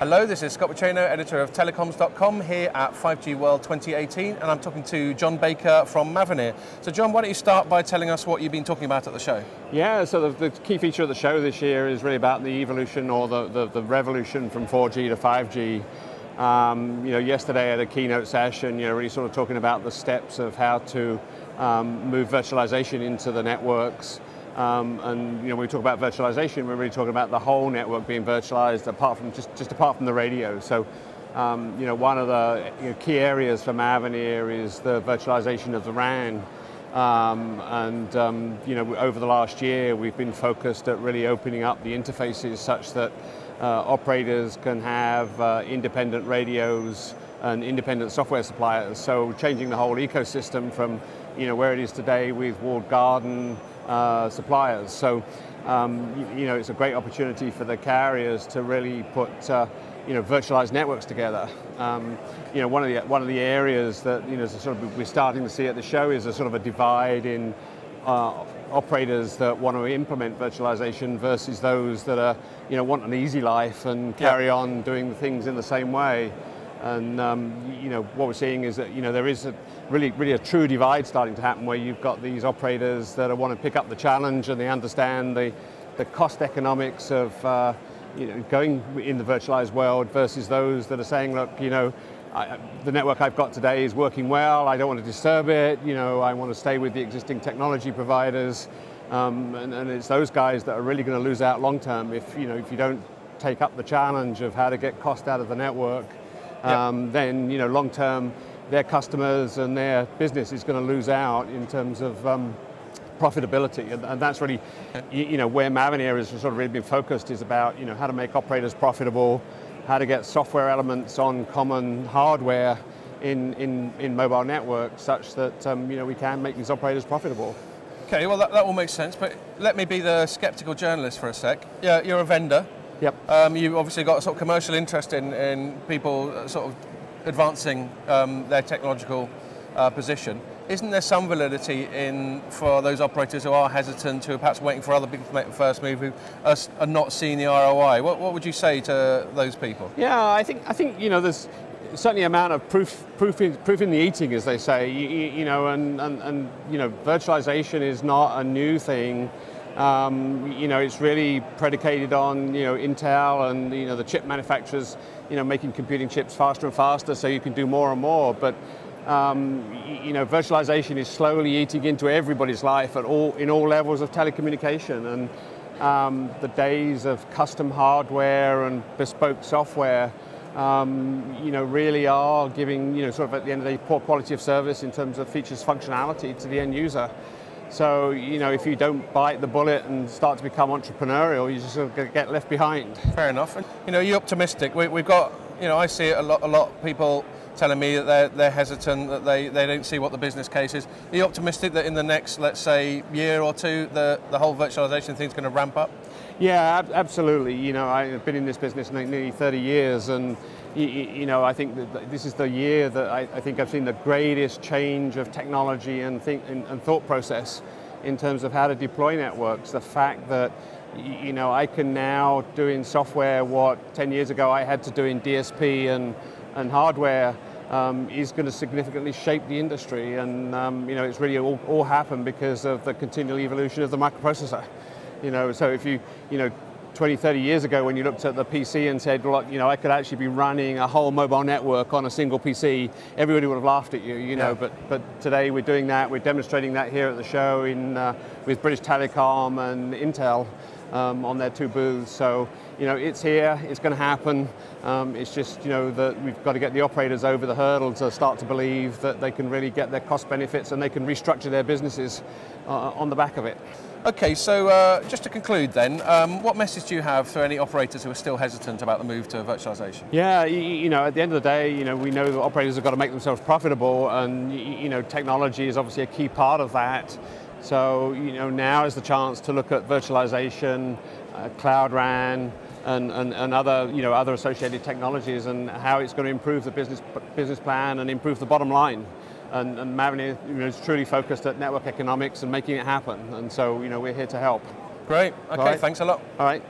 Hello, this is Scott Bicheno, editor of telecoms.com here at 5G World 2018 and I'm talking to John Baker from Mavenir. So John, why don't you start by telling us what you've been talking about at the show? Yeah, so the, the key feature of the show this year is really about the evolution or the, the, the revolution from 4G to 5G. Um, you know, yesterday at a keynote session, you know, really sort of talking about the steps of how to um, move virtualization into the networks. Um, and you know, when we talk about virtualization, we're really talking about the whole network being virtualized, apart from just just apart from the radio. So, um, you know, one of the you know, key areas for Mavenir is the virtualization of the RAN. Um, and um, you know, over the last year, we've been focused at really opening up the interfaces such that uh, operators can have uh, independent radios and independent software suppliers. So changing the whole ecosystem from you know where it is today with walled garden uh, suppliers. So, um, you, you, know, it's a great opportunity for the carriers to really put, uh, you know, virtualized networks together. Um, you know, one of the one of the areas that you know sort of we're starting to see at the show is a sort of a divide in uh, operators that want to implement virtualization versus those that are, you know, want an easy life and carry yeah. on doing things in the same way. And um, you know what we're seeing is that you know there is a really really a true divide starting to happen where you've got these operators that want to pick up the challenge and they understand the the cost economics of uh, you know going in the virtualized world versus those that are saying look you know I, the network I've got today is working well. I don't want to disturb it. You know I want to stay with the existing technology providers. Um, and, and it's those guys that are really going to lose out long term if you know if you don't take up the challenge of how to get cost out of the network um, yep. then you know long term their customers and their business is going to lose out in terms of um, profitability, and, and, that's really you, you, know where Mavenir has sort of really been focused is about you know how to make operators profitable, how to get software elements on common hardware in, in, in mobile networks such that um, you know we can make these operators profitable. Okay, well that, that all makes sense, but let me be the skeptical journalist for a sec. Yeah, you're a vendor. Yep. Um, you've obviously got a sort of commercial interest in, in people uh, sort of advancing um, their technological uh, position. Isn't there some validity in for those operators who are hesitant, who are perhaps waiting for other people to make the first move, who are, are not seeing the ROI? What, what would you say to those people? Yeah, I think I think you know there's certainly amount of proof, proof, in, proof in the eating, as they say. You, you know, and, and, and you know, virtualization is not a new thing. Um, you know, it's really predicated on you know Intel and you know the chip manufacturers, you know, making computing chips faster and faster, so you can do more and more. But um, you know, virtualization is slowly eating into everybody's life at all in all levels of telecommunication, and um, the days of custom hardware and bespoke software. Um, you know, really are giving, you know, sort of at the end of the day, poor quality of service in terms of features functionality to the end user. So, you know, if you don't bite the bullet and start to become entrepreneurial, you just get left behind. Fair enough. And, you know, you're optimistic. We, have got, you know, I see a lot, a lot of people telling me that they're, they're hesitant, that they, they don't see what the business case is. Are you optimistic that in the next, let's say, year or two, the, the whole virtualization thing's going to ramp up? Yeah, ab absolutely. You know, I've been in this business nearly 30 years and you, know, I think that this is the year that I, I, think I've seen the greatest change of technology and, think, and, and, thought process in terms of how to deploy networks. The fact that you know, I can now do in software what 10 years ago I had to do in DSP and, and hardware um, is going to significantly shape the industry and um, you know, it's really all, all happened because of the continual evolution of the microprocessor. You know, so if you, you know, 20, 30 years ago when you looked at the PC and said, well, you know, I could actually be running a whole mobile network on a single PC, everybody would have laughed at you, you know, yeah. but, but today we're doing that, we're demonstrating that here at the show in, uh, with British Telecom and Intel um, on their two booths. So, you know, it's here, it's going to happen. Um, it's just, you know, that we've got to get the operators over the hurdle to start to believe that they can really get their cost benefits and they can restructure their businesses uh, on the back of it. Okay, so uh, just to conclude then, um, what message do you have for any operators who are still hesitant about the move to virtualization? Yeah, you, you, know, at the end of the day, you know, we know that operators have got to make themselves profitable and, you know, technology is obviously a key part of that. So, you know, now is the chance to look at virtualization, uh, cloud RAN, and, and, and, other, you know, other associated technologies and how it's going to improve the business, business plan and improve the bottom line and, and you know, is truly focused at network economics and making it happen. And so, you know, we're here to help. Great. Okay, right. thanks a lot. All right.